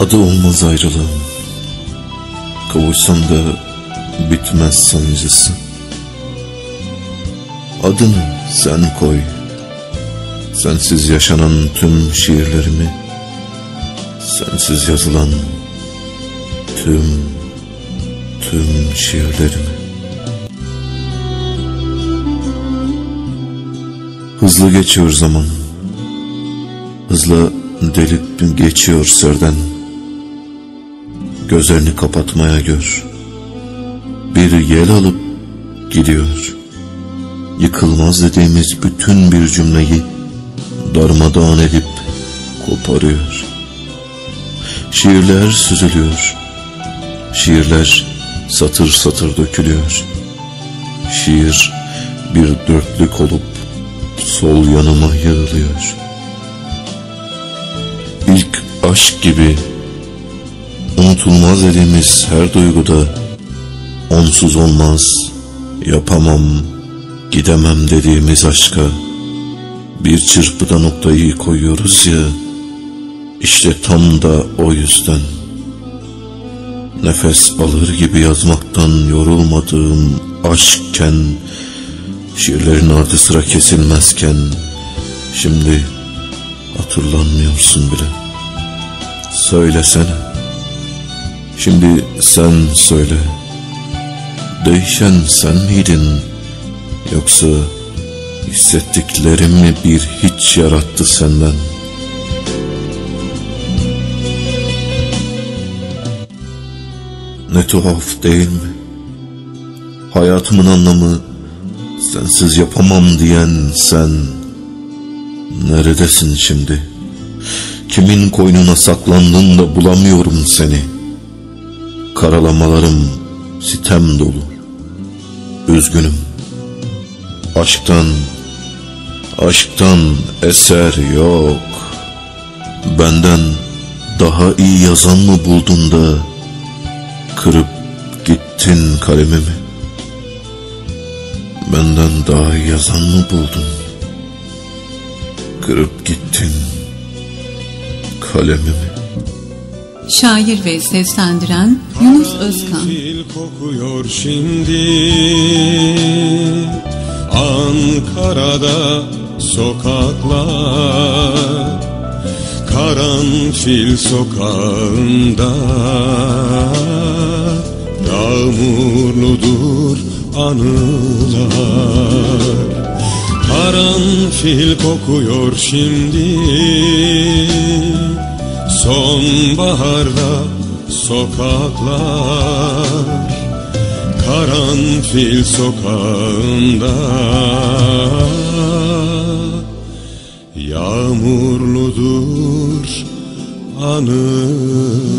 Adı olmaz ayrılığım Kavuşsam da bitmez sancısı. Adını sen koy. Sensiz yaşanan tüm şiirlerimi Sensiz yazılan tüm tüm şiirlerimi. Hızlı geçiyor zaman. Hızla delip geçiyor serden Gözlerini kapatmaya gör. Bir yel alıp gidiyor. Yıkılmaz dediğimiz bütün bir cümleyi Darmadağın edip koparıyor. Şiirler süzülüyor. Şiirler satır satır dökülüyor. Şiir bir dörtlük olup sol yanıma yığılıyor. İlk aşk gibi unutulmaz dediğimiz her duyguda. Onsuz olmaz, yapamam, gidemem dediğimiz aşka. Bir çırpıda noktayı koyuyoruz ya işte tam da o yüzden. Nefes alır gibi yazmaktan yorulmadığım aşkken şiirlerin ardı sıra kesilmezken şimdi hatırlanmıyorsun bile. Söylesene şimdi sen söyle değişen sen miydin yoksa hissettiklerimi bir hiç yarattı senden ne tuhaf değil mi hayatımın anlamı sensiz yapamam diyen sen Neredesin şimdi? Kimin koynuna saklandın da bulamıyorum seni. Karalamalarım sitem dolu. Üzgünüm. Aşktan, aşktan eser yok. Benden daha iyi yazan mı buldun da kırıp gittin kalemimi? Benden daha iyi yazan mı buldun? kırıp gittin kalemimi. Şair ve seslendiren Yunus Özkan. kokuyor şimdi. Ankara'da sokaklar Karanfil sokağında. Yağmurludur anılar. Karanfil kokuyor şimdi Sonbaharda sokaklar Karanfil sokağında. Yağmurludur anılar